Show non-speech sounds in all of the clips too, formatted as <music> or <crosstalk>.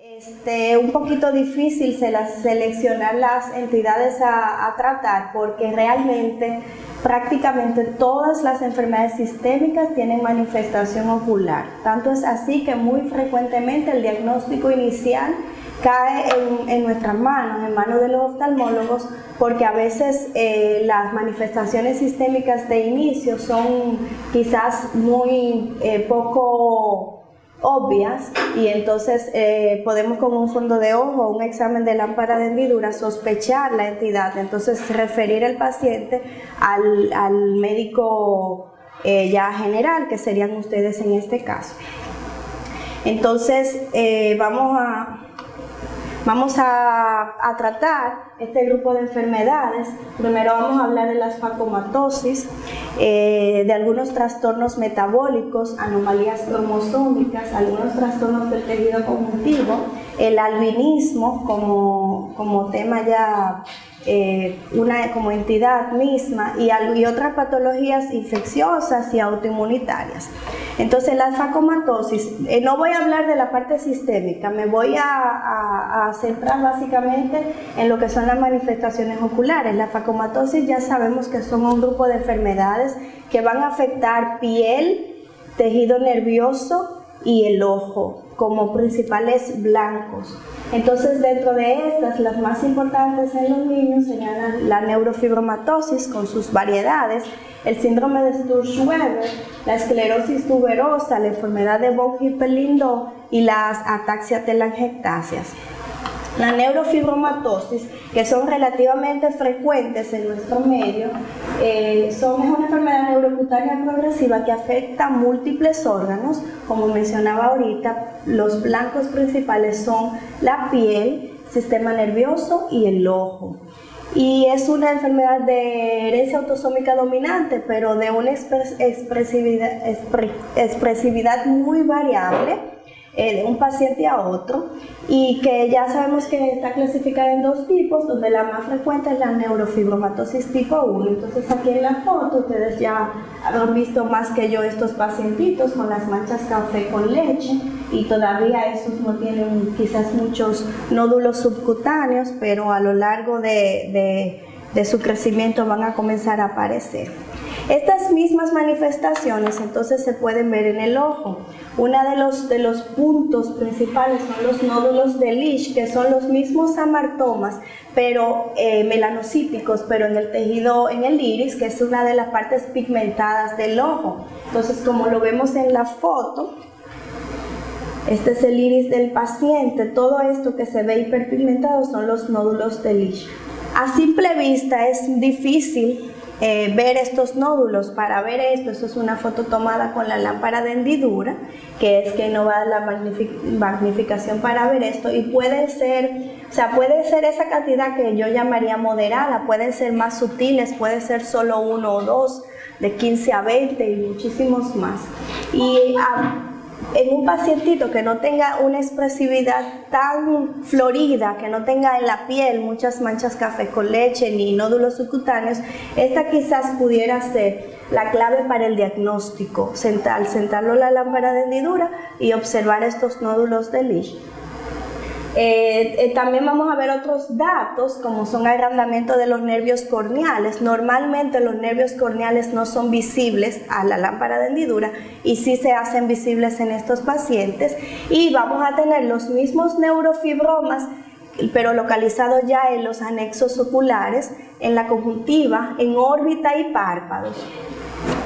este, un poquito difícil seleccionar las entidades a, tratar porque realmente prácticamente todas las enfermedades sistémicas tienen manifestación ocular. Tanto es así que muy frecuentemente el diagnóstico inicial cae en, nuestras manos, en manos de los oftalmólogos, porque a veces eh, las manifestaciones sistémicas de inicio son quizás muy eh, poco obvias y entonces eh, podemos con un fondo de ojo, un examen de lámpara de hendidura, sospechar la entidad, entonces referir al paciente al, médico ya general, que serían ustedes en este caso. Entonces vamos a Vamos a, tratar este grupo de enfermedades. Primero vamos a hablar de las facomatosis, eh, de algunos trastornos metabólicos, anomalías cromosómicas, algunos trastornos del tejido conjuntivo, el albinismo como, como tema ya eh, una como entidad misma y, otras patologías infecciosas y autoinmunitarias. Entonces la facomatosis, eh, no voy a hablar de la parte sistémica, me voy a, a, centrar básicamente en lo que son las manifestaciones oculares. La facomatosis ya sabemos que son un grupo de enfermedades que van a afectar piel, tejido nervioso y el ojo como principales blancos. Entonces, dentro de estas, las más importantes en los niños serían la neurofibromatosis con sus variedades, el síndrome de Sturge-Weber, la esclerosis tuberosa, la enfermedad de von Hippel-Lindau y las ataxias telangiectasias. La neurofibromatosis, que son relativamente frecuentes en nuestro medio, eh, son una enfermedad neurocutánea progresiva que afecta a múltiples órganos. Como mencionaba ahorita, los blancos principales son la piel, sistema nervioso y el ojo. Y es una enfermedad de herencia autosómica dominante, pero de una expresividad, expresividad muy variable eh, de un paciente a otro y que ya sabemos que está clasificada en dos tipos, donde la más frecuente es la neurofibromatosis tipo 1. Entonces aquí en la foto ustedes ya han visto más que yo estos pacientitos con las manchas café con leche y todavía esos no tienen quizás muchos nódulos subcutáneos, pero a lo largo de su crecimiento van a comenzar a aparecer. Estas mismas manifestaciones entonces se pueden ver en el ojo. Uno de los, de los puntos principales son los nódulos de Lisch, que son los mismos amartomas, pero eh, melanocíticos, pero en el tejido, en el iris, que es una de las partes pigmentadas del ojo. Entonces, como lo vemos en la foto, este es el iris del paciente. Todo esto que se ve hiperpigmentado son los nódulos de Lisch. A simple vista es difícil eh, ver estos nódulos. Para ver esto, eso es una foto tomada con la lámpara de hendidura, que es que no va a la magnificación para ver esto y puede ser, o sea, puede ser esa cantidad que yo llamaría moderada, pueden ser más sutiles, puede ser solo uno o dos, de 15 a 20 y muchísimos más. Y ah, en un pacientito que no tenga una expresividad tan florida, que no tenga en la piel muchas manchas café con leche ni nódulos subcutáneos, esta quizás pudiera ser la clave para el diagnóstico, sentar, sentarlo en la lámpara de hendidura y observar estos nódulos de Lisch. Eh, eh, también vamos a ver otros datos como son agrandamiento de los nervios corneales. Normalmente los nervios corneales no son visibles a la lámpara de hendidura y sí se hacen visibles en estos pacientes y vamos a tener los mismos neurofibromas pero localizados ya en los anexos oculares, en la conjuntiva, en órbita y párpados.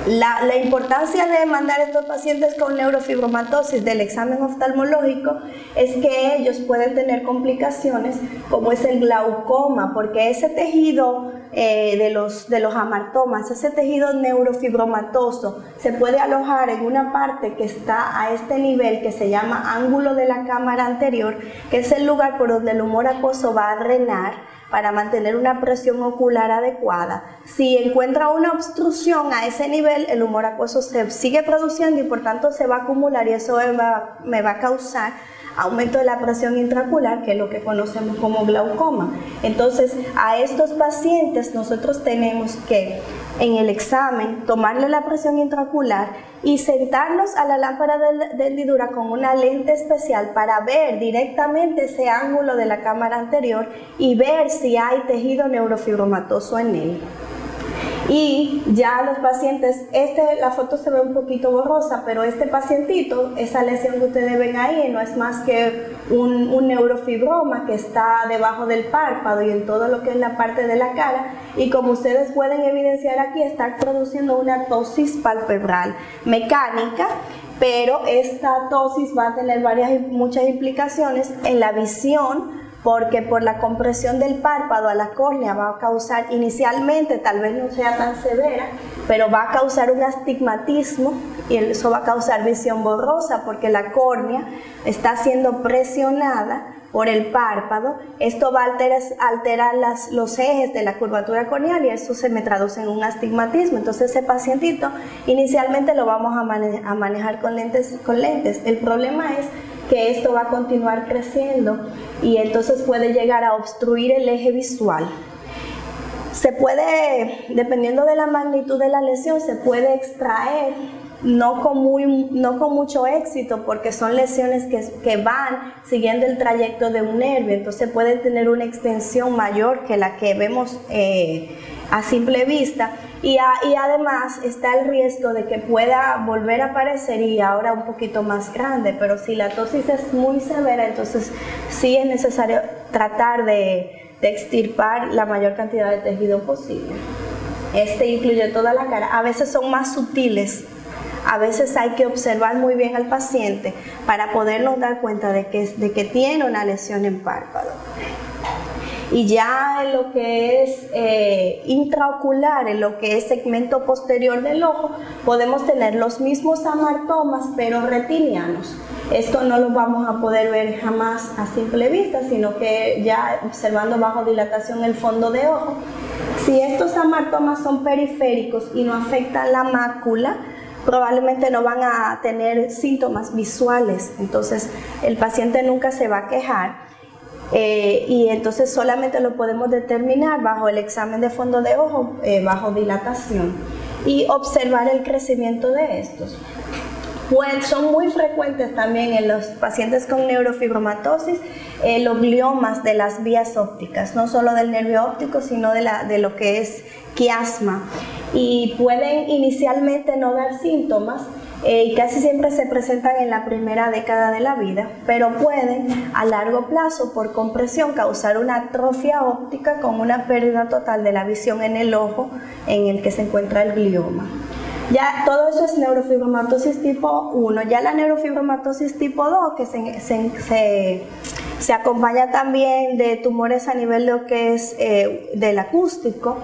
La, importancia de mandar a estos pacientes con neurofibromatosis del examen oftalmológico es que ellos pueden tener complicaciones como es el glaucoma, porque ese tejido eh, de, los, de los amartomas, ese tejido neurofibromatoso, se puede alojar en una parte que está a este nivel que se llama ángulo de la cámara anterior, que es el lugar por donde el humor acuoso va a drenar para mantener una presión ocular adecuada. Si encuentra una obstrucción a ese nivel, el humor acuoso se sigue produciendo y por tanto se va a acumular y eso me va, a causar aumento de la presión intraocular, que es lo que conocemos como glaucoma. Entonces, a estos pacientes nosotros tenemos que en el examen, tomarle la presión intraocular y sentarnos a la lámpara de, hendidura con una lente especial para ver directamente ese ángulo de la cámara anterior y ver si hay tejido neurofibromatoso en él. Y ya los pacientes, este, la foto se ve un poquito borrosa, pero este pacientito, esa lesión que ustedes ven ahí, no es más que un, un, neurofibroma que está debajo del párpado y en todo lo que es la parte de la cara. Y como ustedes pueden evidenciar aquí, está produciendo una tosis palpebral mecánica pero esta tosis va a tener varias, muchas implicaciones en la visión porque por la compresión del párpado a la córnea va a causar inicialmente, tal vez no sea tan severa, pero va a causar un astigmatismo y eso va a causar visión borrosa porque la córnea está siendo presionada por el párpado. Esto va a alterar, los ejes de la curvatura corneal y eso se me traduce en un astigmatismo. Entonces ese pacientito inicialmente lo vamos a, a manejar con lentes, con lentes. El problema es que esto va a continuar creciendo y entonces puede llegar a obstruir el eje visual. Se puede, dependiendo de la magnitud de la lesión, se puede extraer no con, muy, no con mucho éxito porque son lesiones que, que, van siguiendo el trayecto de un nervio, entonces puede tener una extensión mayor que la que vemos eh, a simple vista y, además está el riesgo de que pueda volver a aparecer y ahora un poquito más grande, pero si la tosis es muy severa, entonces sí es necesario tratar de, extirpar la mayor cantidad de tejido posible. Este incluye toda la cara. A veces son más sutiles a veces hay que observar muy bien al paciente para podernos dar cuenta de que, de que tiene una lesión en párpado. Y ya en lo que es eh, intraocular, en lo que es segmento posterior del ojo, podemos tener los mismos amartomas, pero retinianos. Esto no lo vamos a poder ver jamás a simple vista, sino que ya observando bajo dilatación el fondo de ojo. Si estos amartomas son periféricos y no afectan la mácula, probablemente no van a tener síntomas visuales, entonces el paciente nunca se va a quejar eh, y entonces solamente lo podemos determinar bajo el examen de fondo de ojo, eh, bajo dilatación y observar el crecimiento de estos. Pues son muy frecuentes también en los pacientes con neurofibromatosis eh, los gliomas de las vías ópticas, no solo del nervio óptico, sino de, la, de lo que es quiasma. Y pueden inicialmente no dar síntomas, eh, y casi siempre se presentan en la primera década de la vida, pero pueden a largo plazo por compresión causar una atrofia óptica con una pérdida total de la visión en el ojo en el que se encuentra el glioma. Ya todo eso es neurofibromatosis tipo 1. Ya la neurofibromatosis tipo 2, que se, acompaña también de tumores a nivel lo que es eh, del acústico.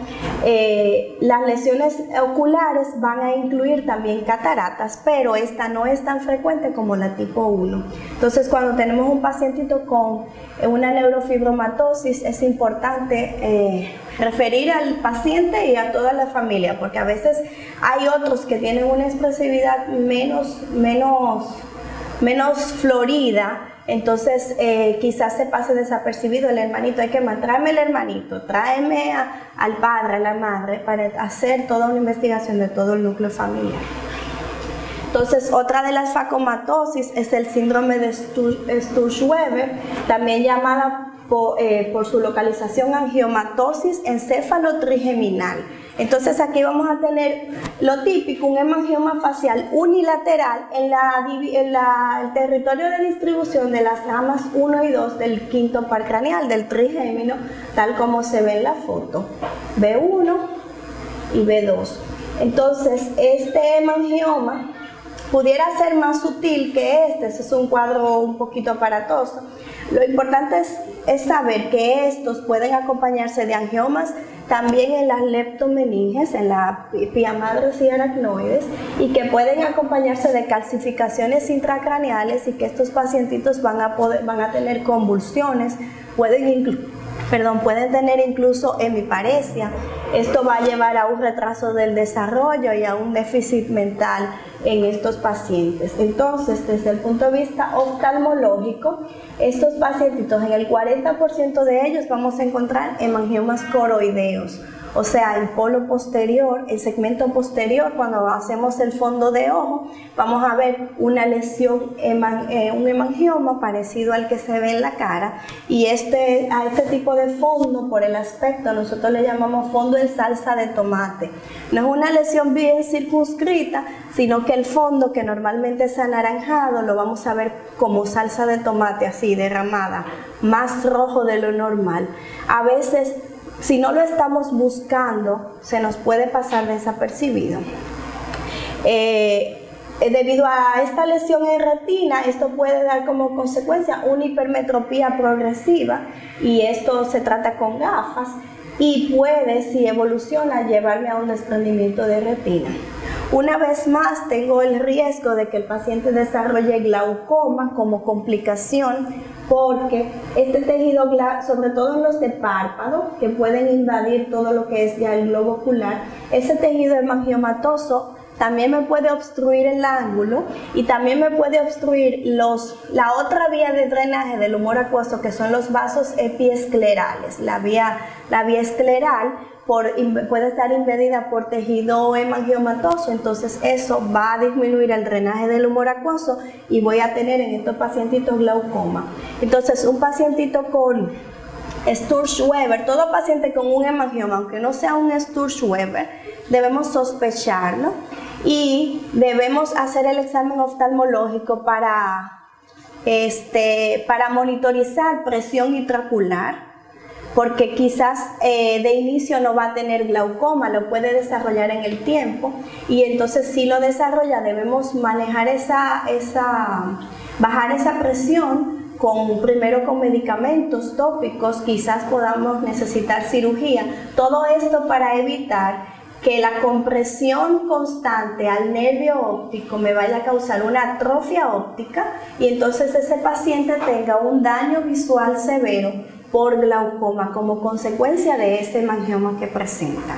Eh, las lesiones oculares van a incluir también cataratas, pero esta no es tan frecuente como la tipo 1. Entonces, cuando tenemos un pacientito con una neurofibromatosis, es importante eh, referir al paciente y a toda la familia, porque a veces hay otros que tienen una expresividad menos, menos, menos florida entonces eh, quizás se pase desapercibido el hermanito, hay que tráeme el hermanito, tráeme al padre, a la madre, para hacer toda una investigación de todo el núcleo familiar. Entonces, otra de las facomatosis es el síndrome de Sturge-Weber, también llamada eh, por, su localización angiomatosis encéfalo-trigeminal. Entonces aquí vamos a tener lo típico, un hemangioma facial unilateral en, el territorio de distribución de las ramas 1 y 2 del quinto par craneal, del trigémino, tal como se ve en la foto. B1 y B2. Entonces, este hemangioma pudiera ser más sutil que este, ese es un cuadro un poquito aparatoso. Lo importante es, es saber que estos pueden acompañarse de angiomas también en las leptomeninges, en la piamadros y aracnoides, y que pueden acompañarse de calcificaciones intracraneales y que estos pacientitos van a, poder, van a tener convulsiones, pueden, perdón, pueden tener incluso hemiparesia. Esto va a llevar a un retraso del desarrollo y a un déficit mental en estos pacientes. Entonces, desde el punto de vista oftalmológico, estos pacientitos, en el 40% de ellos vamos a encontrar hemangiomas coroideos o sea, el polo posterior, el segmento posterior, cuando hacemos el fondo de ojo, vamos a ver una lesión, eh, un hemangioma parecido al que se ve en la cara y este, a este tipo de fondo, por el aspecto, nosotros le llamamos fondo en salsa de tomate. No es una lesión bien circunscrita, sino que el fondo, que normalmente es anaranjado, lo vamos a ver como salsa de tomate, así derramada, más rojo de lo normal. A veces si no lo estamos buscando, se nos puede pasar desapercibido. Eh, eh, debido a esta lesión en retina, esto puede dar como consecuencia una hipermetropía progresiva y esto se trata con gafas y puede, si evoluciona, llevarme a un desprendimiento de retina. Una vez más, tengo el riesgo de que el paciente desarrolle glaucoma como complicación porque este tejido, sobre todo en los de párpado, que pueden invadir todo lo que es ya el globo ocular, ese tejido hemangiomatoso también me puede obstruir el ángulo y también me puede obstruir los, la otra vía de drenaje del humor acuoso que son los vasos epiesclerales, la vía, la vía escleral puede estar impedida por tejido hemangiomatoso, entonces eso va a disminuir el drenaje del humor acuoso y voy a tener en estos pacientitos glaucoma. Entonces, un pacientito con Sturge-Weber, todo paciente con un hemangioma, aunque no sea un Sturge-Weber, debemos sospecharlo y debemos hacer el examen oftalmológico para, este, para monitorizar presión intraocular porque quizás eh, de inicio no va a tener glaucoma, lo puede desarrollar en el tiempo y entonces si lo desarrolla debemos manejar esa, esa bajar esa presión con, primero con medicamentos tópicos, quizás podamos necesitar cirugía, todo esto para evitar que la compresión constante al nervio óptico me vaya a causar una atrofia óptica y entonces ese paciente tenga un daño visual severo por glaucoma como consecuencia de este hemangioma que presenta.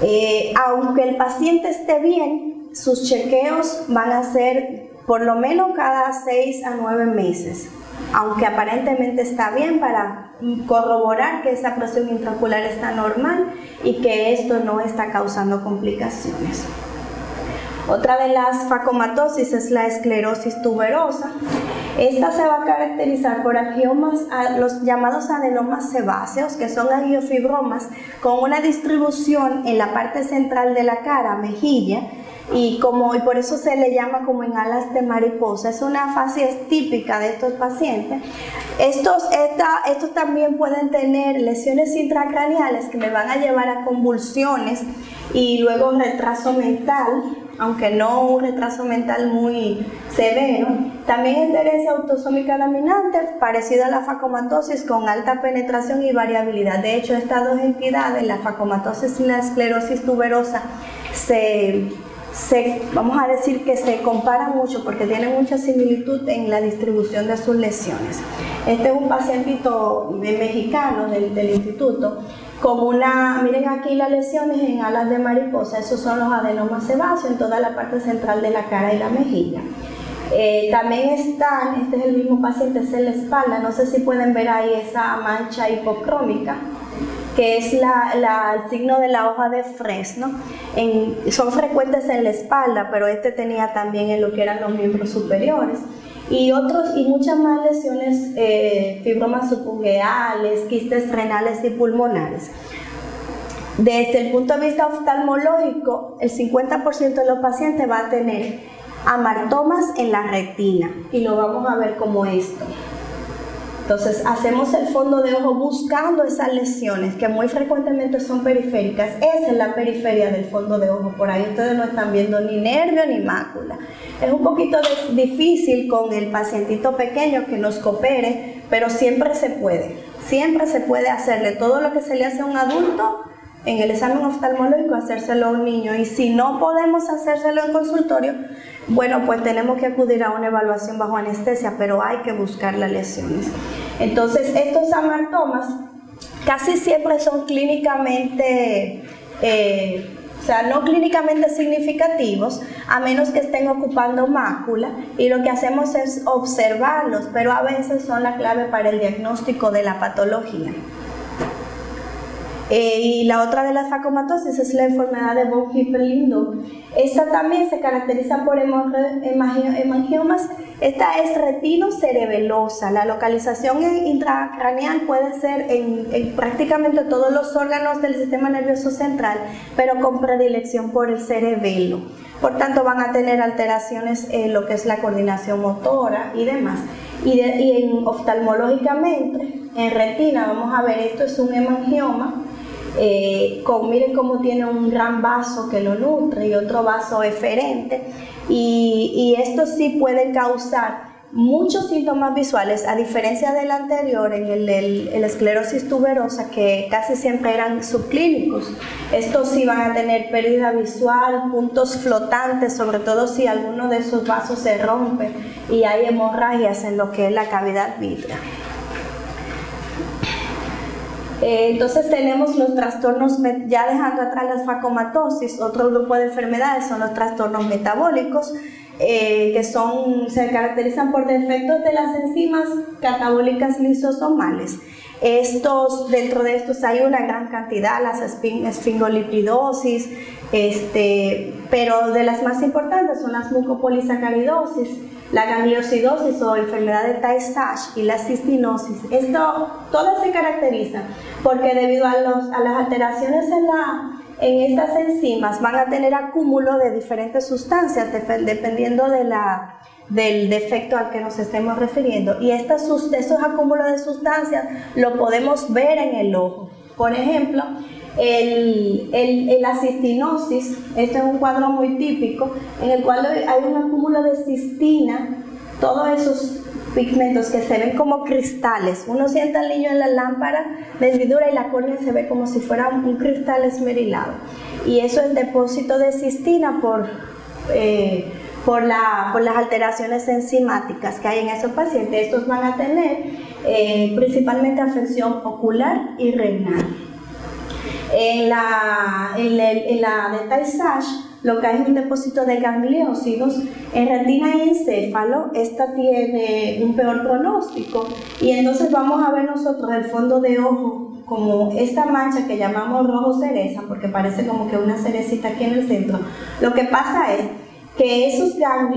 Eh, aunque el paciente esté bien, sus chequeos van a ser por lo menos cada 6 a 9 meses, aunque aparentemente está bien para corroborar que esa presión intraocular está normal y que esto no está causando complicaciones. Otra de las facomatosis es la esclerosis tuberosa. Esta se va a caracterizar por angiomas, los llamados adenomas sebáceos, que son angiofibromas con una distribución en la parte central de la cara, mejilla, y, como, y por eso se le llama como en alas de mariposa. Es una fase típica de estos pacientes. Estos, estos también pueden tener lesiones intracraneales que me van a llevar a convulsiones y luego retraso mental, aunque no un retraso mental muy severo. También es herencia autosómica dominante, parecida a la facomatosis, con alta penetración y variabilidad. De hecho, estas dos entidades, la facomatosis y la esclerosis tuberosa, se vamos a decir que se comparan mucho porque tienen mucha similitud en la distribución de sus lesiones. Este es un pacientito mexicano del, instituto con una, miren aquí las lesiones en alas de mariposa, esos son los adenomas sebáceos en toda la parte central de la cara y la mejilla. Eh, también están, este es el mismo paciente, es en la espalda, no sé si pueden ver ahí esa mancha hipocrómica que es el signo de la hoja de fresno. son frecuentes en la espalda, pero este tenía también en lo que eran los miembros superiores. Y otros y muchas más lesiones, eh, fibromas subungueales, quistes renales y pulmonares. Desde el punto de vista oftalmológico, el 50% de los pacientes va a tener amartomas en la retina y lo vamos a ver como esto. Entonces hacemos el fondo de ojo buscando esas lesiones que muy frecuentemente son periféricas. Esa es la periferia del fondo de ojo. Por ahí ustedes no están viendo ni nervio ni mácula. Es un poquito difícil con el pacientito pequeño que nos coopere, pero siempre se puede. Siempre se puede hacerle todo lo que se le hace a un adulto en el examen oftalmológico hacérselo a un niño y si no podemos hacérselo en consultorio, bueno, pues tenemos que acudir a una evaluación bajo anestesia, pero hay que buscar las lesiones. Entonces, estos amartomas casi siempre son clínicamente, eh, o sea, no clínicamente significativos, a menos que estén ocupando mácula, y lo que hacemos es observarlos, pero a veces son la clave para el diagnóstico de la patología. Eh, y la otra de las facomatosis es la enfermedad de von Hippel-Lindau. Esta también se caracteriza por hemangiomas. Esta es retinocerebelosa. La localización intracraneal puede ser en, prácticamente todos los órganos del sistema nervioso central, pero con predilección por el cerebelo. Por tanto, van a tener alteraciones en lo que es la coordinación motora y demás. Y, en, oftalmológicamente, en retina, vamos a ver, esto es un hemangioma eh, con, miren cómo tiene un gran vaso que lo nutre y otro vaso eferente. Y, y esto sí puede causar muchos síntomas visuales, a diferencia del anterior, en el, el, esclerosis tuberosa, que casi siempre eran subclínicos. Estos sí van a tener pérdida visual, puntos flotantes, sobre todo si alguno de esos vasos se rompe y hay hemorragias en lo que es la cavidad vítrea. Eh, entonces tenemos los trastornos, ya dejando atrás las facomatosis, otro grupo de enfermedades son los trastornos metabólicos, eh, que son, se caracterizan por defectos de las enzimas catabólicas lisosomales. Estos, dentro de estos hay una gran cantidad, las esfingolipidosis, este, pero de las más importantes son las mucopolisacaridosis, la gangliosidosis o enfermedad de Tay-Sachs y la cistinosis. Esto, todas se caracterizan porque debido a, los, a las alteraciones en, la, en estas enzimas van a tener acúmulo de diferentes sustancias dependiendo de la, del defecto al que nos estemos refiriendo. Y estos, esos acúmulos de sustancias lo podemos ver en el ojo. Por ejemplo, el, el, la cistinosis, este es un cuadro muy típico, en el cual hay un acúmulo de cistina, todos esos pigmentos que se ven como cristales. Uno sienta al niño en la lámpara de hendidura y la córnea se ve como si fuera un cristal esmerilado. Y eso es depósito de cistina por, eh, por, la, por las alteraciones enzimáticas que hay en esos pacientes. Estos van a tener eh, principalmente afección ocular y renal. En la, en la, en la de lo que hay es un depósito de gangliósidos. En retina y encéfalo, esta tiene un peor pronóstico. Y entonces vamos a ver nosotros el fondo de ojo como esta mancha que llamamos rojo cereza, porque parece como que una cerecita aquí en el centro. Lo que pasa es que esos,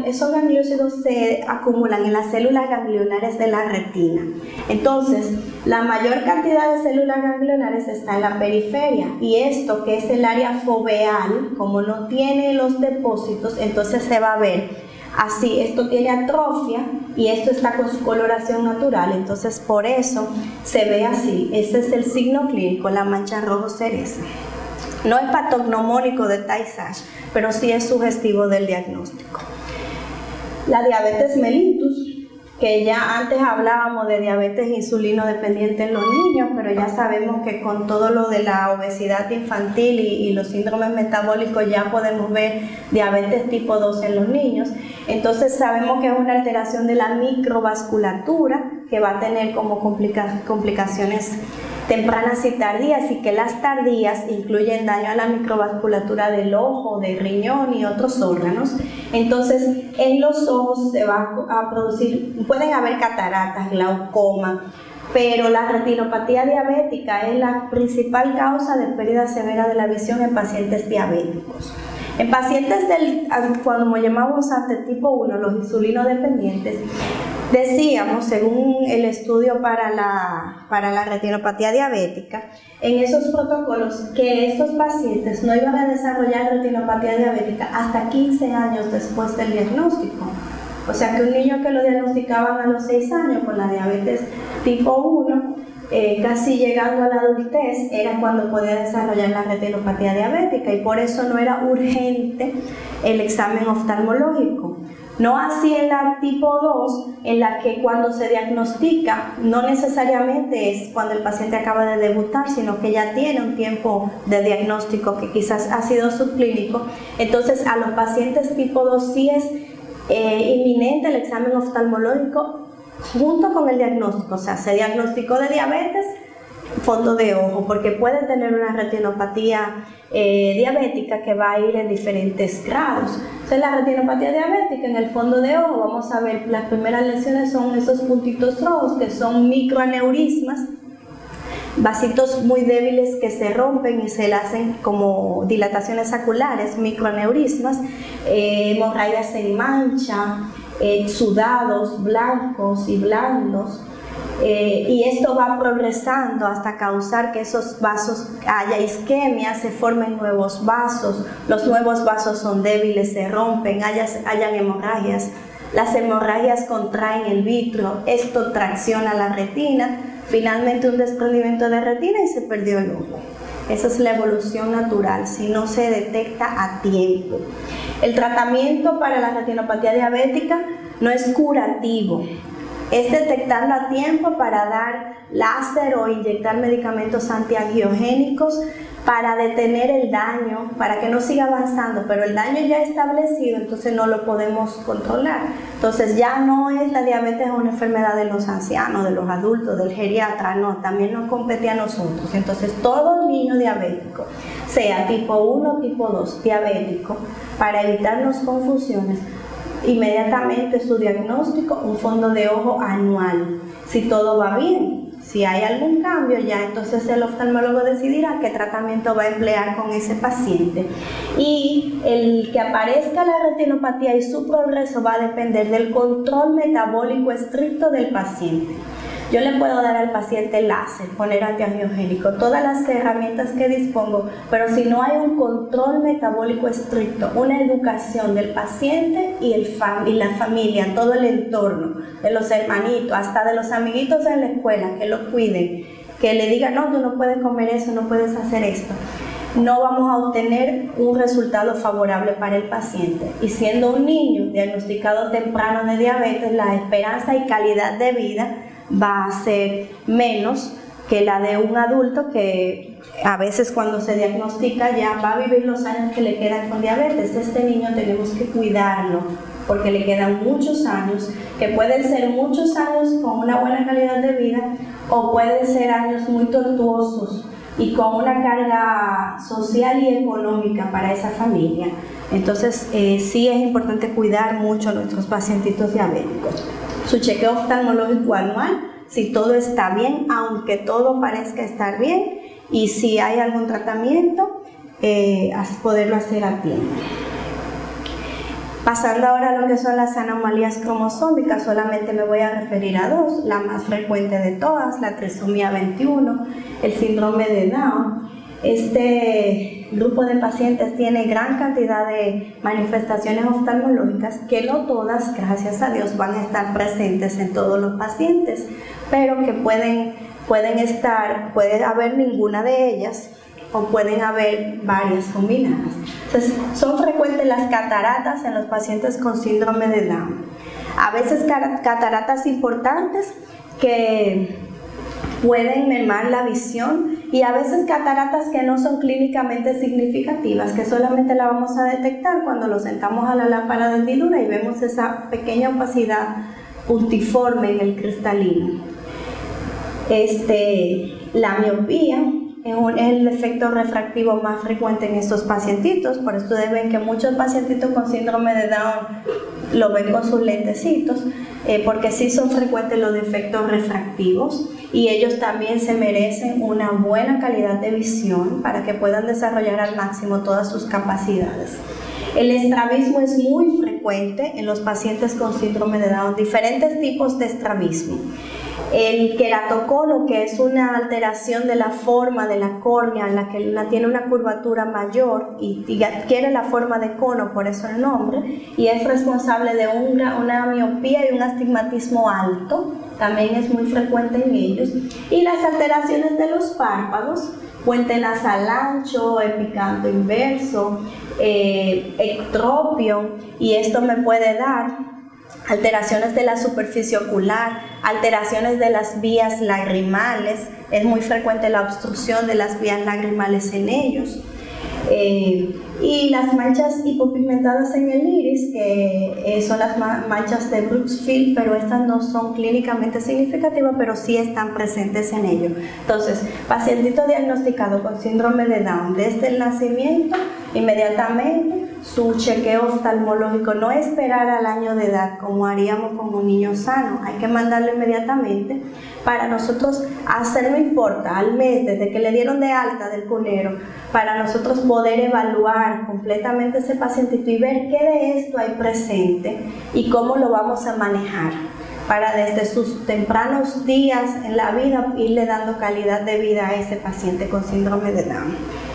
esos gangliósidos se acumulan en las células ganglionares de la retina. Entonces, la mayor cantidad de células ganglionares está en la periferia y esto que es el área foveal, como no tiene los depósitos, entonces se va a ver así, esto tiene atrofia y esto está con su coloración natural, entonces por eso se ve así, ese es el signo clínico, la mancha rojo cereza. No es patognomónico de tay pero sí es sugestivo del diagnóstico. La diabetes mellitus, que ya antes hablábamos de diabetes insulino dependiente en los niños, pero ya sabemos que con todo lo de la obesidad infantil y, y, los síndromes metabólicos ya podemos ver diabetes tipo 2 en los niños. Entonces sabemos que es una alteración de la microvasculatura que va a tener como complicaciones tempranas y tardías y que las tardías incluyen daño a la microvasculatura del ojo, del riñón y otros órganos. Entonces, en los ojos se va a producir, pueden haber cataratas, glaucoma, pero la retinopatía diabética es la principal causa de pérdida severa de la visión en pacientes diabéticos. En pacientes del, cuando llamamos ante tipo 1, los insulino dependientes, decíamos, según el estudio para la, para la retinopatía diabética, en esos protocolos que estos pacientes no iban a desarrollar retinopatía diabética hasta 15 años después del diagnóstico. O sea que un niño que lo diagnosticaban a los 6 años con la diabetes tipo 1, eh, casi llegando a la adultez, era cuando podía desarrollar la retinopatía diabética y por eso no era urgente el examen oftalmológico. No así en la tipo 2, en la que cuando se diagnostica no necesariamente es cuando el paciente acaba de debutar, sino que ya tiene un tiempo de diagnóstico que quizás ha sido subclínico. Entonces a los pacientes tipo 2 sí es eh, inminente el examen oftalmológico junto con el diagnóstico. O sea, se diagnosticó de diabetes, fondo de ojo, porque puede tener una retinopatía eh, diabética que va a ir en diferentes grados. Entonces, la retinopatía diabética en el fondo de ojo, vamos a ver, las primeras lesiones son esos puntitos rojos que son microaneurismas vasitos muy débiles que se rompen y se hacen como dilataciones saculares, microneurismas, eh, en mancha, eh, sudados blancos y blandos. Eh, y esto va progresando hasta causar que esos vasos haya isquemia, se formen nuevos vasos, los nuevos vasos son débiles, se rompen, hayan hemorragias, las hemorragias contraen el vitro, esto tracciona la retina, finalmente un desprendimiento de retina y se perdió el ojo. Esa es la evolución natural si no se detecta a tiempo. El tratamiento para la retinopatía diabética no es curativo, es detectarlo a tiempo para dar láser o inyectar medicamentos antiangiogénicos para detener el daño, para que no siga avanzando, pero el daño ya establecido, entonces no lo podemos controlar. Entonces ya no es la diabetes una enfermedad de los ancianos, de los adultos, del geriatra, no, también nos compete a nosotros. Entonces todo niño diabético, sea tipo 1 o tipo 2 diabético, para evitarnos confusiones, inmediatamente su diagnóstico, un fondo de ojo anual, si todo va bien. Si hay algún cambio, ya entonces el oftalmólogo decidirá qué tratamiento va a emplear con ese paciente. Y el que aparezca la retinopatía y su progreso va a depender del control metabólico estricto del paciente. Yo le puedo dar al paciente láser, poner antiangiogénico, todas las herramientas que dispongo, pero si no hay un control metabólico estricto, una educación del paciente y, el y la familia, todo el entorno, de los hermanitos, hasta de los amiguitos en la escuela, que lo cuiden, que le digan, no, tú no puedes comer eso, no puedes hacer esto no vamos a obtener un resultado favorable para el paciente. Y siendo un niño diagnosticado temprano de diabetes, la esperanza y calidad de vida va a ser menos que la de un adulto que a veces cuando se diagnostica ya va a vivir los años que le quedan con diabetes. Este niño tenemos que cuidarlo porque le quedan muchos años, que pueden ser muchos años con una buena calidad de vida o pueden ser años muy tortuosos y con una carga social y económica para esa familia. Entonces eh, sí es importante cuidar mucho a nuestros pacientitos diabéticos su chequeo oftalmológico anual, si todo está bien, aunque todo parezca estar bien, y si hay algún tratamiento, eh, poderlo hacer a tiempo. Pasando ahora a lo que son las anomalías cromosómicas, solamente me voy a referir a dos, la más frecuente de todas, la trisomía 21, el síndrome de Down. Este grupo de pacientes tiene gran cantidad de manifestaciones oftalmológicas que no todas, gracias a Dios, van a estar presentes en todos los pacientes, pero que pueden, pueden estar, puede haber ninguna de ellas o pueden haber varias combinadas. Entonces, son frecuentes las cataratas en los pacientes con síndrome de Down. A veces cataratas importantes que pueden mermar la visión y a veces cataratas que no son clínicamente significativas, que solamente la vamos a detectar cuando lo sentamos a la lámpara de hendidura y vemos esa pequeña opacidad puntiforme en el cristalino. Este, la miopía es el efecto refractivo más frecuente en estos pacientitos, por eso deben que muchos pacientitos con síndrome de Down lo ven con sus lentecitos, eh, porque sí son frecuentes los defectos refractivos y ellos también se merecen una buena calidad de visión para que puedan desarrollar al máximo todas sus capacidades. El estrabismo es muy frecuente en los pacientes con síndrome de Down, diferentes tipos de estrabismo. El queratocono, que es una alteración de la forma de la córnea, en la que la tiene una curvatura mayor y, adquiere la forma de cono, por eso el nombre, y es responsable de una, miopía y un astigmatismo alto, también es muy frecuente en ellos. Y las alteraciones de los párpados, puente nasal ancho, epicanto inverso, eh, ectropio, y esto me puede dar alteraciones de la superficie ocular, alteraciones de las vías lagrimales, es muy frecuente la obstrucción de las vías lagrimales en ellos. Eh, y las manchas hipopigmentadas en el iris, que eh, son las manchas de Brooksfield, pero estas no son clínicamente significativas, pero sí están presentes en ello. Entonces, pacientito diagnosticado con síndrome de Down desde el nacimiento, inmediatamente su chequeo oftalmológico, no esperar al año de edad como haríamos con un niño sano, hay que mandarlo inmediatamente para nosotros hacer, no importa, al mes desde que le dieron de alta del cunero, para nosotros poder evaluar completamente ese pacientito y ver qué de esto hay presente y cómo lo vamos a manejar para desde sus tempranos días en la vida irle dando calidad de vida a ese paciente con síndrome de Down.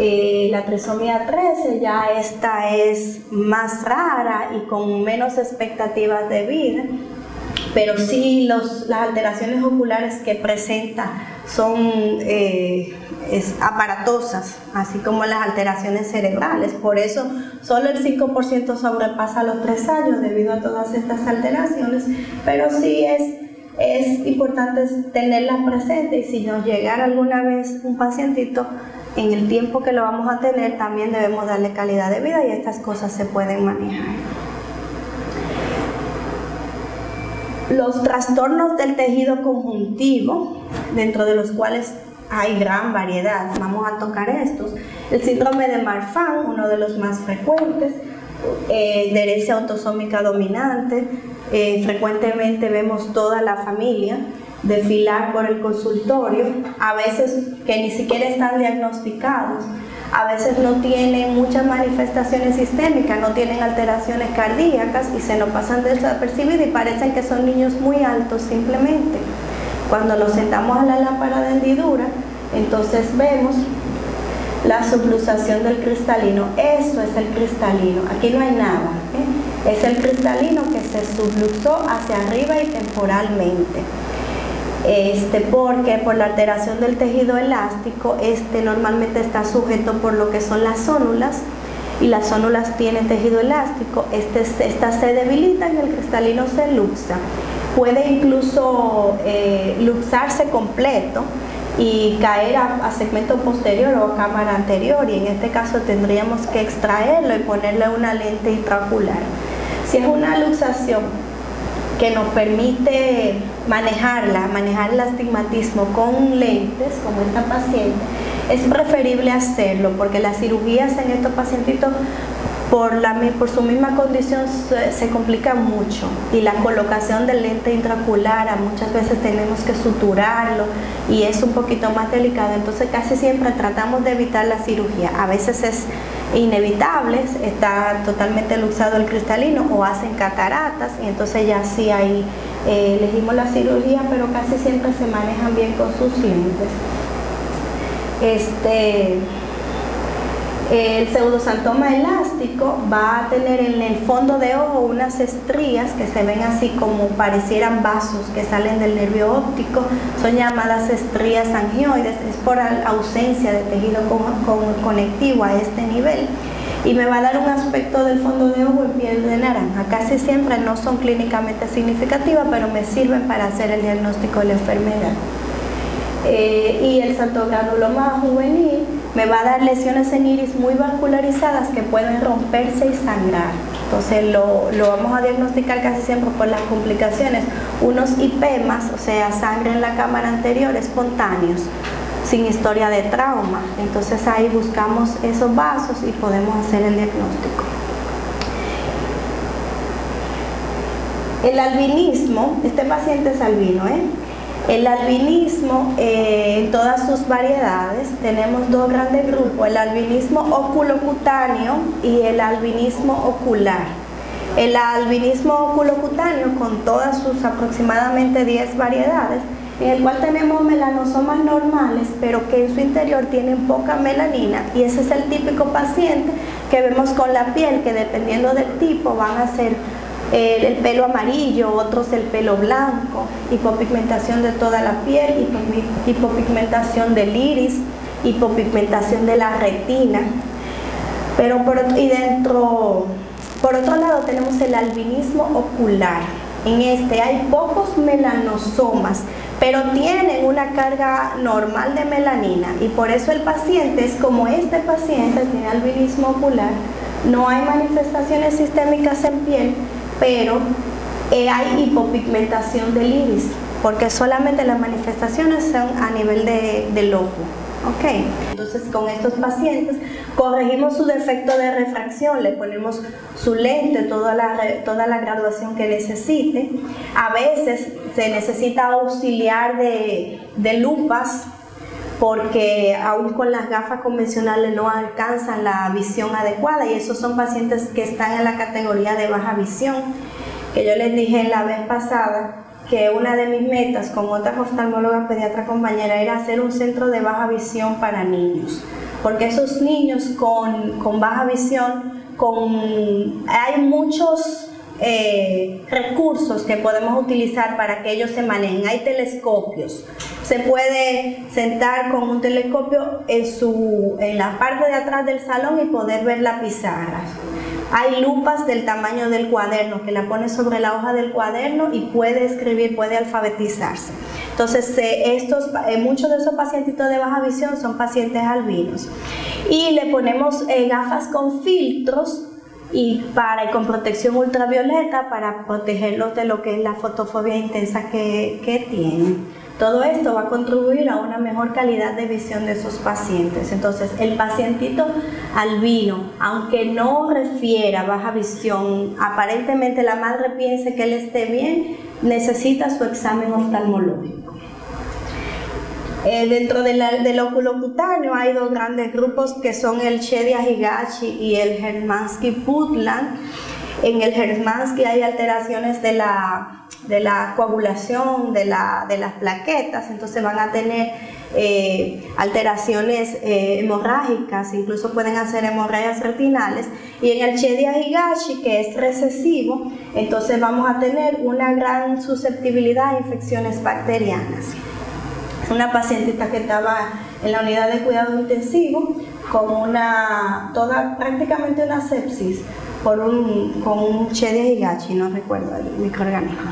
Eh, la trisomía 13 ya esta es más rara y con menos expectativas de vida, pero sí los, las alteraciones oculares que presenta son eh, aparatosas, así como las alteraciones cerebrales. Por eso solo el 5% sobrepasa los 3 años debido a todas estas alteraciones, pero sí es, es importante tenerlas presentes y si nos llegara alguna vez un pacientito, en el tiempo que lo vamos a tener también debemos darle calidad de vida y estas cosas se pueden manejar. Los trastornos del tejido conjuntivo, dentro de los cuales hay gran variedad, vamos a tocar estos. El síndrome de Marfan, uno de los más frecuentes, eh, de herencia autosómica dominante, eh, frecuentemente vemos toda la familia desfilar por el consultorio, a veces que ni siquiera están diagnosticados, a veces no tienen muchas manifestaciones sistémicas, no tienen alteraciones cardíacas y se nos pasan desapercibidos y parecen que son niños muy altos simplemente. Cuando los sentamos a la lámpara de hendidura, entonces vemos la subluxación del cristalino. Eso es el cristalino, aquí no hay nada. ¿eh? Es el cristalino que se subluxó hacia arriba y temporalmente este, porque por la alteración del tejido elástico, este normalmente está sujeto por lo que son las zónulas y las zónulas tienen tejido elástico, este, esta se debilita y el cristalino se luxa. Puede incluso eh, luxarse completo y caer a, segmento posterior o cámara anterior y en este caso tendríamos que extraerlo y ponerle una lente intraocular. Si es una luxación que nos permite manejarla, manejar el astigmatismo con lentes, como esta paciente, es preferible hacerlo porque las cirugías en estos pacientitos por, su misma condición se, se complica mucho y la colocación del lente intraocular muchas veces tenemos que suturarlo y es un poquito más delicado, entonces casi siempre tratamos de evitar la cirugía. A veces es inevitable, está totalmente luxado el cristalino o hacen cataratas y entonces ya sí ahí eh, elegimos la cirugía, pero casi siempre se manejan bien con sus lentes. Este, el pseudosantoma elástico va a tener en el fondo de ojo unas estrías que se ven así como parecieran vasos que salen del nervio óptico, son llamadas estrías angioides, es por ausencia de tejido conectivo a este nivel y me va a dar un aspecto del fondo de ojo en piel de naranja. Casi siempre no son clínicamente significativas, pero me sirven para hacer el diagnóstico de la enfermedad. Eh, y el más juvenil me va a dar lesiones en iris muy vascularizadas que pueden romperse y sangrar. Entonces lo, lo, vamos a diagnosticar casi siempre por las complicaciones. Unos hipemas, o sea, sangre en la cámara anterior, espontáneos, sin historia de trauma. Entonces ahí buscamos esos vasos y podemos hacer el diagnóstico. El albinismo, este paciente es albino, ¿eh? El albinismo eh, en todas sus variedades, tenemos dos grandes grupos, el albinismo oculocutáneo y el albinismo ocular. El albinismo oculocutáneo con todas sus aproximadamente 10 variedades, en el cual tenemos melanosomas normales, pero que en su interior tienen poca melanina y ese es el típico paciente que vemos con la piel, que dependiendo del tipo van a ser el, pelo amarillo, otros el pelo blanco, hipopigmentación de toda la piel, hipopigmentación del iris, hipopigmentación de la retina. Pero y dentro, por otro lado tenemos el albinismo ocular. En este hay pocos melanosomas, pero tienen una carga normal de melanina y por eso el paciente es como este paciente tiene albinismo ocular, no hay manifestaciones sistémicas en piel, pero eh, hay hipopigmentación del iris, porque solamente las manifestaciones son a nivel de, del ojo. Okay. Entonces con estos pacientes corregimos su defecto de refracción, le ponemos su lente, toda la, toda la graduación que necesite. A veces se necesita auxiliar de, de lupas porque aún con las gafas convencionales no alcanzan la visión adecuada y esos son pacientes que están en la categoría de baja visión, que yo les dije la vez pasada que una de mis metas con otra oftalmóloga pediatra compañera era hacer un centro de baja visión para niños, porque esos niños con, con baja visión, con, hay muchos eh, recursos que podemos utilizar para que ellos se manejen. Hay telescopios. Se puede sentar con un telescopio en, su, en la parte de atrás del salón y poder ver la pizarra. Hay lupas del tamaño del cuaderno que la pone sobre la hoja del cuaderno y puede escribir, puede alfabetizarse. Entonces, eh, estos, eh, muchos de esos pacientitos de baja visión son pacientes albinos. Y le ponemos gafas con filtros y para y con protección ultravioleta para protegerlos de lo que es la fotofobia intensa que, que tienen. Todo esto va a contribuir a una mejor calidad de visión de esos pacientes. Entonces, el pacientito albino, aunque no refiera baja visión, aparentemente la madre piense que él esté bien, necesita su examen oftalmológico. Eh, dentro de del óculo cutáneo hay dos grandes grupos que son el Shedia Higashi y el Hermansky-Putland. En el Hermansky hay alteraciones de la coagulación de, la, de las plaquetas, entonces van a tener eh, alteraciones eh, hemorrágicas, incluso pueden hacer hemorragias retinales. Y en el Chedia Higashi, que es recesivo, entonces vamos a tener una gran susceptibilidad a infecciones bacterianas. Una pacientita que estaba en la unidad de cuidado intensivo con una, toda, prácticamente una sepsis por un, con un Chedia Higashi, no recuerdo el microorganismo.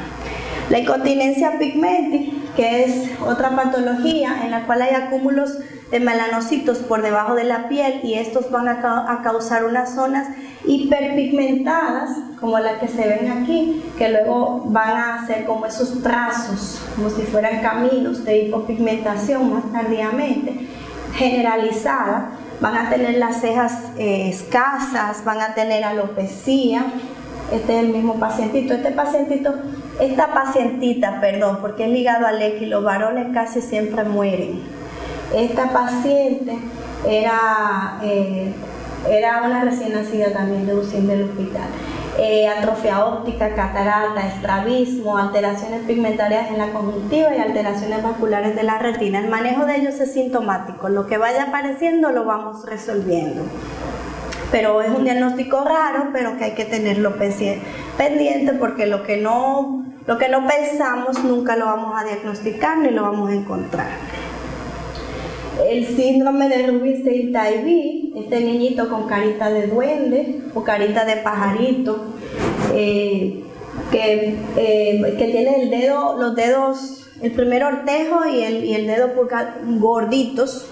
La incontinencia pigmentis, que es otra patología en la cual hay acúmulos de melanocitos por debajo de la piel y estos van a, causar unas zonas hiperpigmentadas, como las que se ven aquí, que luego van a hacer como esos trazos, como si fueran caminos de hipopigmentación más tardíamente, generalizada. Van a tener las cejas eh, escasas, van a tener alopecia. Este es el mismo pacientito. Este pacientito esta pacientita, perdón, porque es ligado al X, los varones casi siempre mueren. Esta paciente era, eh, era una recién nacida también de UCI del hospital. Eh, atrofia óptica, catarata, estrabismo, alteraciones pigmentarias en la conjuntiva y alteraciones vasculares de la retina. El manejo de ellos es sintomático. Lo que vaya apareciendo lo vamos resolviendo pero es un diagnóstico raro, pero que hay que tenerlo pendiente porque lo que no, lo que no pensamos nunca lo vamos a diagnosticar ni lo vamos a encontrar. El síndrome de Rubinstein-Taibi, este niñito con carita de duende o carita de pajarito, eh, que, eh, que, tiene el dedo, los dedos, el primer ortejo y el, y el dedo gorditos,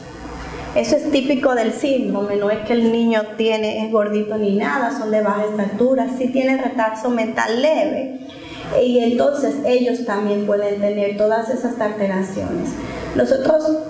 eso es típico del síndrome, no es que el niño tiene, es gordito ni nada, son de baja estatura, sí tiene retraso mental leve. Y entonces ellos también pueden tener todas esas alteraciones. Nosotros,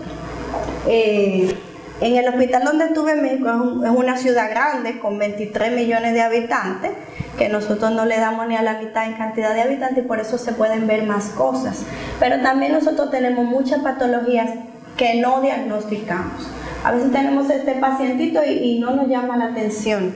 eh, en el hospital donde estuve en México, es, una ciudad grande con 23 millones de habitantes, que nosotros no le damos ni a la mitad en cantidad de habitantes y por eso se pueden ver más cosas. Pero también nosotros tenemos muchas patologías que no diagnosticamos. A veces tenemos este pacientito y, no nos llama la atención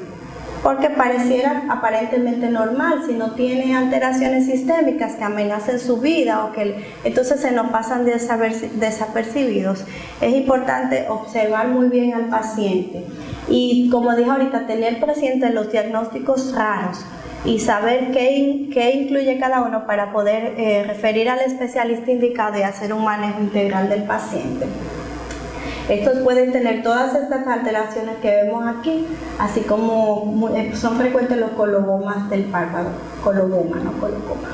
porque pareciera aparentemente normal, si no tiene alteraciones sistémicas que amenacen su vida o que entonces se nos pasan desapercibidos. Es importante observar muy bien al paciente y como dije ahorita, tener presente los diagnósticos raros y saber qué, qué incluye cada uno para poder eh, referir al especialista indicado y hacer un manejo integral del paciente. Estos pueden tener todas estas alteraciones que vemos aquí, así como eh, son frecuentes los colobomas del párpado, coloboma, no coloboma.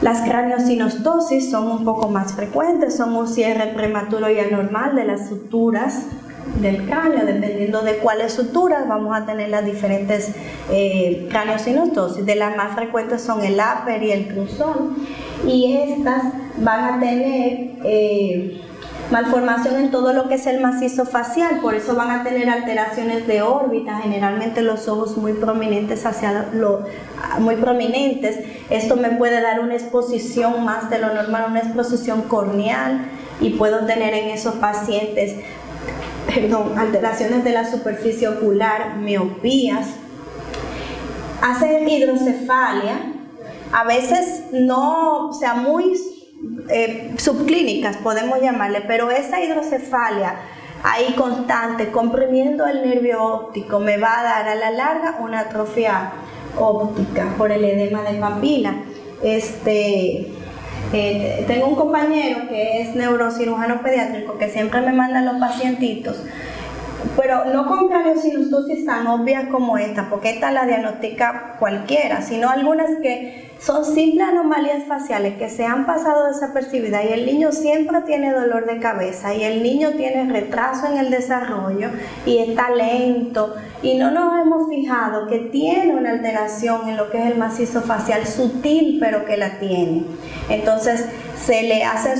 Las craniosinostosis son un poco más frecuentes, son un cierre prematuro y anormal de las suturas del cráneo, dependiendo de cuáles suturas vamos a tener las diferentes eh, craniosinostosis. De las más frecuentes son el upper y el cruzón y estas van a tener eh, malformación en todo lo que es el macizo facial, por eso van a tener alteraciones de órbita, generalmente los ojos muy prominentes hacia lo muy prominentes. Esto me puede dar una exposición más de lo normal, una exposición corneal. Y puedo tener en esos pacientes perdón, alteraciones de la superficie ocular, miopías, hacen hidrocefalia, a veces no, o sea, muy eh, subclínicas podemos llamarle, pero esa hidrocefalia ahí constante, comprimiendo el nervio óptico, me va a dar a la larga una atrofia óptica por el edema de papila. Este, eh, tengo un compañero que es neurocirujano pediátrico que siempre me manda los pacientitos pero no con cariosinustosis tan obvias como esta, porque esta la diagnostica cualquiera, sino algunas que son simples anomalías faciales que se han pasado desapercibidas y el niño siempre tiene dolor de cabeza y el niño tiene retraso en el desarrollo y está lento y no nos hemos fijado que tiene una alteración en lo que es el macizo facial sutil pero que la tiene. Entonces se le hacen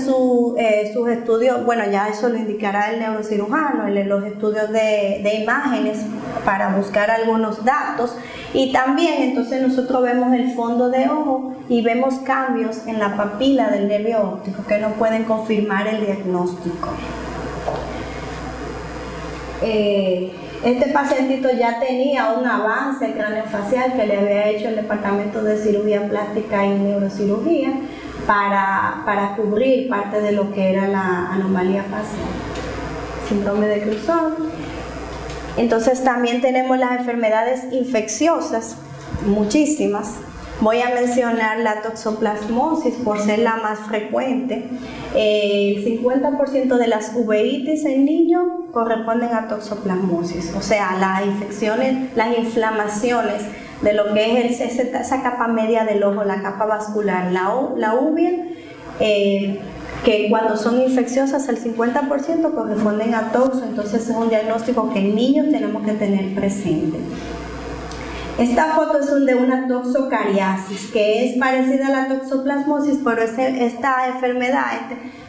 eh, sus estudios, bueno ya eso lo indicará el neurocirujano, los estudios de imágenes para buscar algunos datos y también entonces nosotros vemos el fondo de ojo y vemos cambios en la papila del nervio óptico que nos pueden confirmar el diagnóstico. Eh, este pacientito ya tenía un avance craneofacial que le había hecho el Departamento de Cirugía Plástica y Neurocirugía para, para cubrir parte de lo que era la anomalía facial, síndrome de Cruzón entonces también tenemos las enfermedades infecciosas, muchísimas. Voy a mencionar la toxoplasmosis por ser la más frecuente. El 50% de las uveitis en niños corresponden a toxoplasmosis, o sea, las infecciones, las inflamaciones de lo que es esa, capa media del ojo, la capa vascular, la, la eh, que cuando son infecciosas el 50% corresponden a toxo, entonces es un diagnóstico que en niños tenemos que tener presente. Esta foto es de una toxocariasis, que es parecida a la toxoplasmosis, pero esta enfermedad,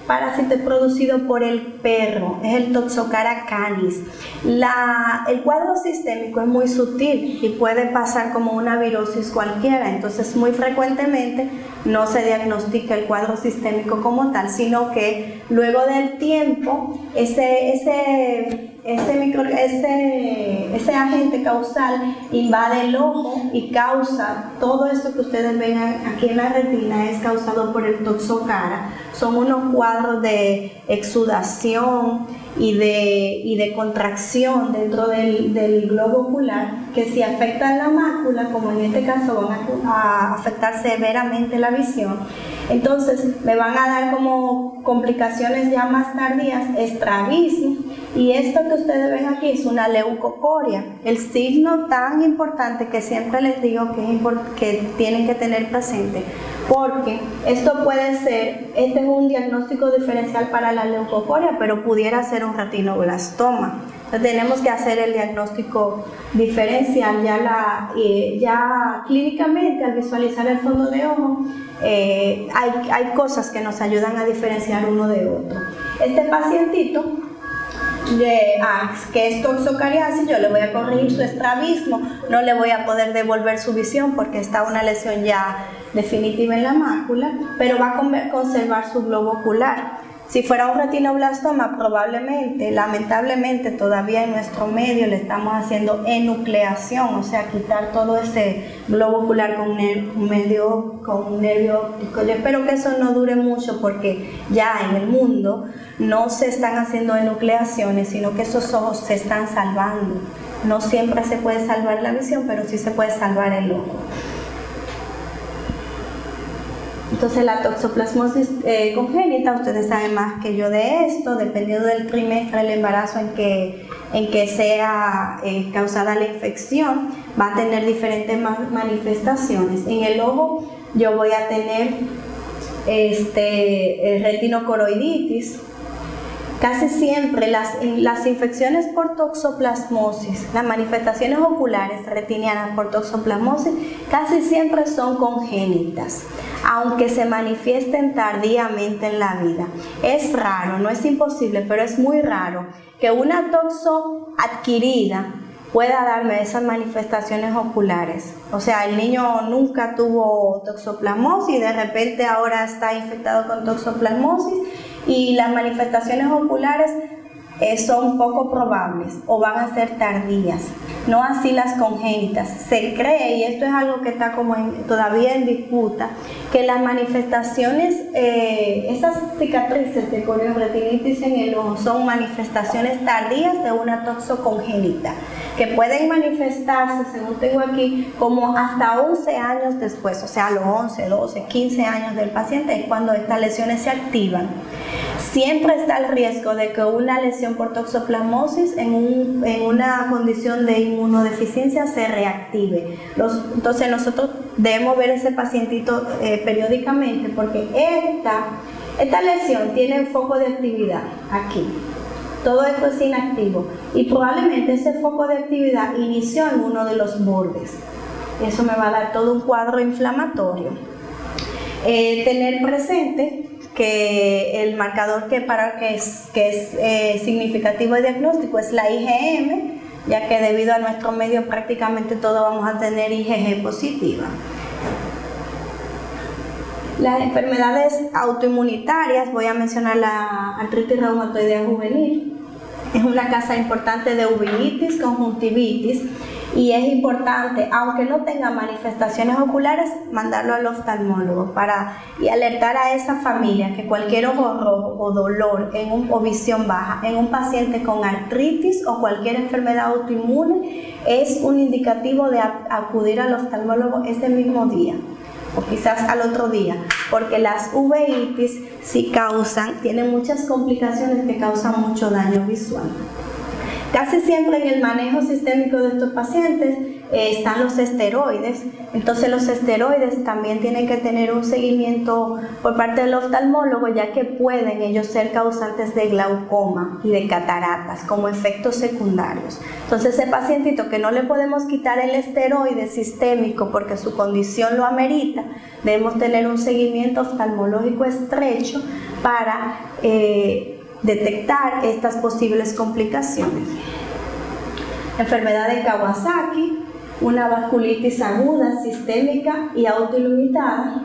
parásito producido por el perro, es el Toxocara canis. el cuadro sistémico es muy sutil y puede pasar como una virosis cualquiera, entonces muy frecuentemente no se diagnostica el cuadro sistémico como tal, sino que luego del tiempo ese, ese ese, micro, ese, ese, agente causal invade el ojo y causa todo esto que ustedes ven aquí en la retina es causado por el toxocara. Son unos cuadros de exudación y de, y de contracción dentro del, del, globo ocular que si afectan la mácula, como en este caso van a, a afectar severamente la visión, entonces me van a dar como complicaciones ya más tardías estrabismo. Y esto que ustedes ven aquí es una leucocoria, el signo tan importante que siempre les digo que, es que tienen que tener presente, porque esto puede ser, este es un diagnóstico diferencial para la leucocoria, pero pudiera ser un retinoblastoma. tenemos que hacer el diagnóstico diferencial ya, la, eh, ya clínicamente al visualizar el fondo de ojo. Eh, hay, hay cosas que nos ayudan a diferenciar uno de otro. Este pacientito de, ah, que es toxocariasis, yo le voy a corregir su estrabismo, no le voy a poder devolver su visión porque está una lesión ya definitiva en la mácula, pero va a conservar su globo ocular. Si fuera un retinoblastoma, probablemente, lamentablemente, todavía en nuestro medio le estamos haciendo enucleación, o sea, quitar todo ese globo ocular con un, medio, con un nervio óptico. Yo espero que eso no dure mucho porque ya en el mundo no se están haciendo enucleaciones, sino que esos ojos se están salvando. No siempre se puede salvar la visión, pero sí se puede salvar el ojo. Entonces la toxoplasmosis eh, congénita, ustedes saben más que yo de esto, dependiendo del trimestre del embarazo en que, en que sea eh, causada la infección, va a tener diferentes manifestaciones. En el ojo yo voy a tener este, retinocoroiditis, Casi siempre las, las, infecciones por toxoplasmosis, las manifestaciones oculares retinianas por toxoplasmosis, casi siempre son congénitas. aunque se manifiesten tardíamente en la vida. Es raro, no es imposible, pero es muy raro que una toxo adquirida pueda darme esas manifestaciones oculares. O sea, el niño nunca tuvo toxoplasmosis y de repente ahora está infectado con toxoplasmosis y las manifestaciones oculares eh, son poco probables o van a ser tardías, no así las congénitas. Se cree, y esto es algo que está como todavía en disputa, que las manifestaciones, eh, esas cicatrices de coriobretinitis en el ojo son manifestaciones tardías de una toxocongénita, que pueden manifestarse, según tengo aquí, como hasta 11 años después, o sea, los 11, 12, 15 años del paciente, es cuando estas lesiones se activan. Siempre está el riesgo de que una lesión por toxoplasmosis en, una condición de inmunodeficiencia se reactive. entonces nosotros debemos ver ese pacientito eh, periódicamente porque esta, esta lesión tiene foco de actividad aquí. Todo esto es inactivo y probablemente ese foco de actividad inició en uno de los bordes. Eso me va a dar todo un cuadro inflamatorio. Eh, tener presente que el marcador que para que es, que es eh, significativo de diagnóstico es la IgM, ya que debido a nuestro medio prácticamente todos vamos a tener IgG positiva. Las enfermedades autoinmunitarias, voy a mencionar la artritis reumatoidea juvenil, es una casa importante de uveitis, conjuntivitis, y es importante, aunque no tenga manifestaciones oculares, mandarlo al oftalmólogo para y alertar a esa familia que cualquier ojo rojo o dolor en un, o visión baja en un paciente con artritis o cualquier enfermedad autoinmune es un indicativo de acudir al oftalmólogo ese mismo día o quizás al otro día, porque las uveitis si causan, tienen muchas complicaciones que causan mucho daño visual. Casi siempre en el manejo sistémico de estos pacientes eh, están los esteroides, entonces los esteroides también tienen que tener un seguimiento por parte del oftalmólogo ya que pueden ellos ser causantes de glaucoma y de cataratas como efectos secundarios. Entonces ese pacientito que no le podemos quitar el esteroide sistémico porque su condición lo amerita, debemos tener un seguimiento oftalmológico estrecho para... Eh, detectar estas posibles complicaciones. Enfermedad de Kawasaki, una vasculitis aguda, sistémica y autoilimitada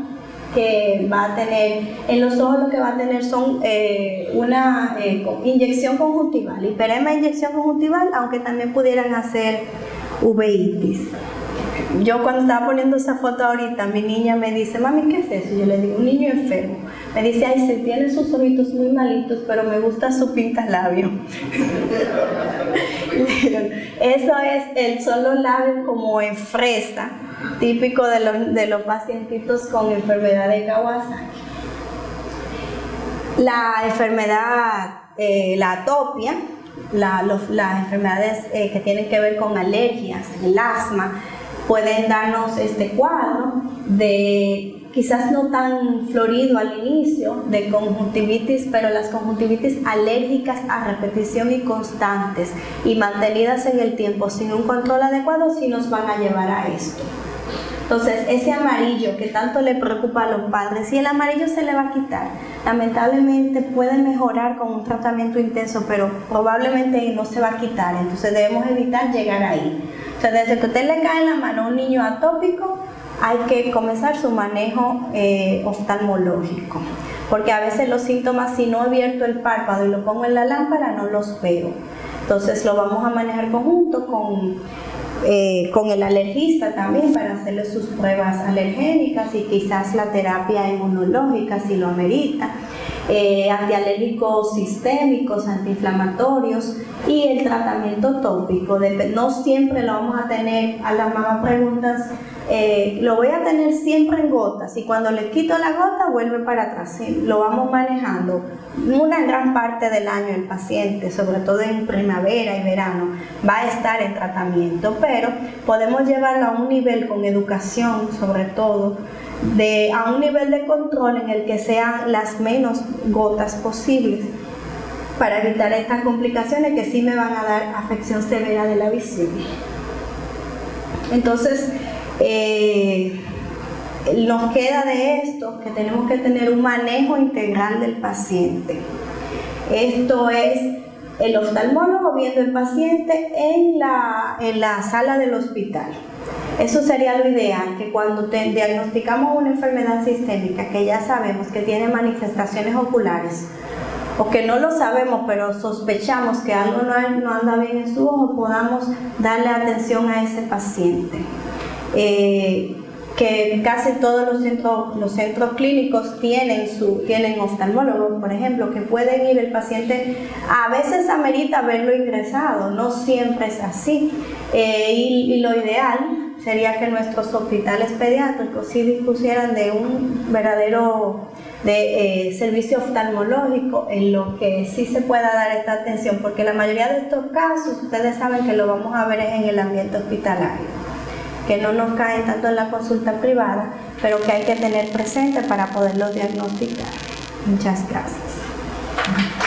que va a tener, en los ojos lo que va a tener son eh, una eh, inyección conjuntival, hiperema inyección conjuntival, aunque también pudieran hacer uveitis yo cuando estaba poniendo esa foto ahorita, mi niña me dice, mami, ¿qué es eso? Yo le digo, un niño enfermo. Me dice, ay, se tiene sus ojitos muy malitos, pero me gusta su pinta labio. <laughs> eso es el solo labio como en fresa, típico de los, de los pacientitos con enfermedad de Kawasaki. La enfermedad, eh, la atopia, las enfermedades eh, que tienen que ver con alergias, el asma, pueden darnos este cuadro de quizás no tan florido al inicio de conjuntivitis, pero las conjuntivitis alérgicas a repetición y constantes y mantenidas en el tiempo sin un control adecuado sí nos van a llevar a esto. Entonces, ese amarillo que tanto le preocupa a los padres, si el amarillo se le va a quitar, lamentablemente puede mejorar con un tratamiento intenso, pero probablemente no se va a quitar, entonces debemos evitar llegar ahí. Desde que usted le cae en la mano a un niño atópico, hay que comenzar su manejo eh, oftalmológico. Porque a veces los síntomas, si no abierto el párpado y lo pongo en la lámpara, no los veo. Entonces lo vamos a manejar conjunto con, eh, con el alergista también para hacerle sus pruebas alergénicas y quizás la terapia inmunológica si lo amerita eh, antialérgicos sistémicos, antiinflamatorios y el tratamiento tópico. no siempre lo vamos a tener, a las mamás preguntas, eh, lo voy a tener siempre en gotas y cuando le quito la gota vuelve para atrás. Lo vamos manejando una gran parte del año el paciente, sobre todo en primavera y verano, va a estar en tratamiento, pero podemos llevarlo a un nivel con educación sobre todo a un nivel de control en el que sean las menos gotas posibles para evitar estas complicaciones que sí me van a dar afección severa de la visión. Entonces, eh, nos queda de esto que tenemos que tener un manejo integral del paciente. Esto es el oftalmólogo viendo el paciente en la, en la sala del hospital. Eso sería lo ideal, que cuando te diagnosticamos una enfermedad sistémica que ya sabemos que tiene manifestaciones oculares, o que no lo sabemos, pero sospechamos que algo no, anda bien en su ojo, podamos darle atención a ese paciente. Eh, que casi todos los centros, los centros clínicos tienen, su, tienen oftalmólogos, por ejemplo, que pueden ir el paciente, a veces amerita verlo ingresado, no siempre es así. Eh, y, lo ideal sería que nuestros hospitales pediátricos sí dispusieran de un verdadero de, eh, servicio oftalmológico en lo que sí se pueda dar esta atención, porque la mayoría de estos casos ustedes saben que lo vamos a ver en el ambiente hospitalario que no nos caen tanto en la consulta privada, pero que hay que tener presente para poderlo diagnosticar. Muchas gracias.